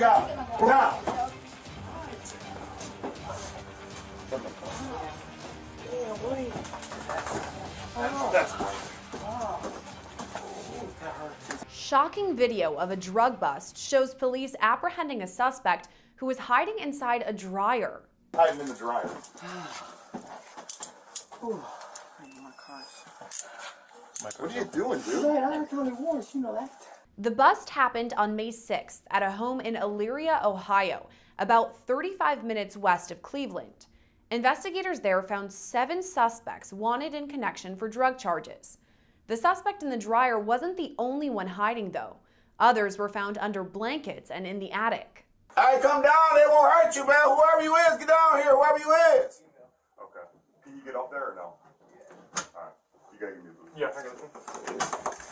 Now. Shocking video of a drug bust shows police apprehending a suspect who was hiding inside a dryer. Hiding in the dryer. Oh what are you doing, dude? The bust happened on May 6th at a home in Elyria, Ohio, about 35 minutes west of Cleveland. Investigators there found seven suspects wanted in connection for drug charges. The suspect in the dryer wasn't the only one hiding, though. Others were found under blankets and in the attic. Hey, come down. They won't hurt you, man. Whoever you is, get down here. Whoever you is. Okay. Can you get up there or no? Yeah. Alright. You gotta give me a boost. Yeah, I got it.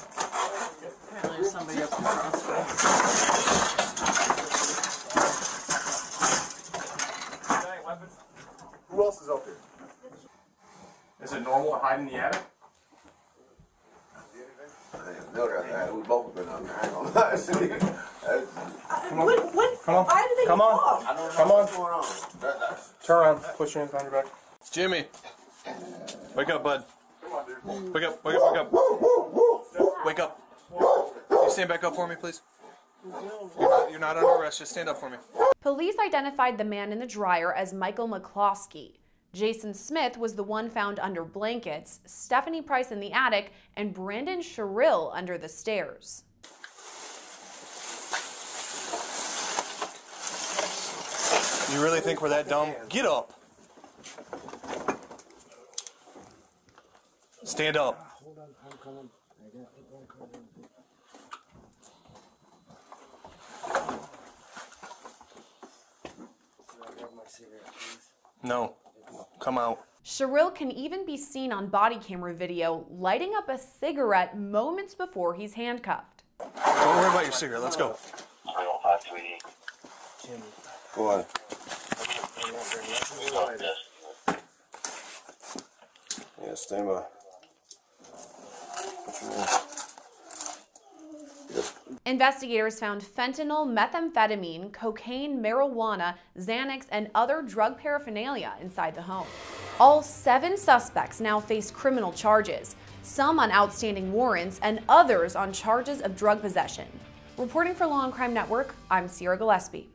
Apparently there's somebody up in the hospital. Who else is up here? Is it normal to hide in the attic? No, that, we both been on there. I ain't gonna lie to you. That's- What, what, Come on. why do they Come on. fall? I don't know Come on. what's going on. Turn around. Push your hands behind your back. It's Jimmy. Wake up, bud. Come on, dude. Wake up, wake up, wake up. Wake up. Stand back up for me, please? You're not, you're not under arrest. Just stand up for me. Police identified the man in the dryer as Michael McCloskey. Jason Smith was the one found under blankets, Stephanie Price in the attic, and Brandon Sherrill under the stairs. You really think we're that dumb? Get up. Stand up. No. Come out. Sherrill can even be seen on body camera video lighting up a cigarette moments before he's handcuffed. Don't worry about your cigarette. Let's go. go on. Yeah, stand by. What you want? Yes. Investigators found fentanyl, methamphetamine, cocaine, marijuana, Xanax, and other drug paraphernalia inside the home. All seven suspects now face criminal charges, some on outstanding warrants and others on charges of drug possession. Reporting for Law and Crime Network, I'm Sierra Gillespie.